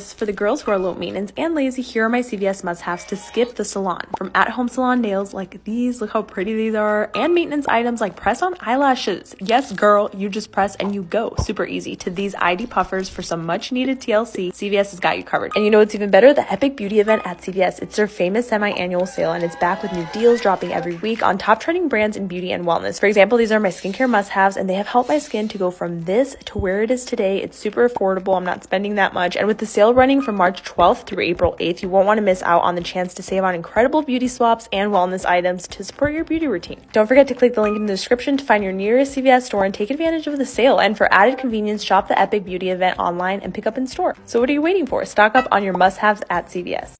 For the girls who are low maintenance and lazy, here are my CVS must-haves to skip the salon. From at-home salon nails like these, look how pretty these are, and maintenance items like press-on eyelashes. Yes, girl, you just press and you go. Super easy. To these eye depuffers for some much-needed TLC, CVS has got you covered. And you know what's even better? The Epic Beauty event at CVS. It's their famous semi-annual sale, and it's back with new deals dropping every week on top trending brands in beauty and wellness. For example, these are my skincare must-haves, and they have helped my skin to go from this to where it is today. It's super affordable. I'm not spending that much. And with the sale running from March 12th through April 8th, you won't want to miss out on the chance to save on incredible beauty swaps and wellness items to support your beauty routine. Don't forget to click the link in the description to find your nearest CVS store and take advantage of the sale. And for added convenience, shop the Epic Beauty event online and pick up in store. So what are you waiting for? Stock up on your must-haves at CVS.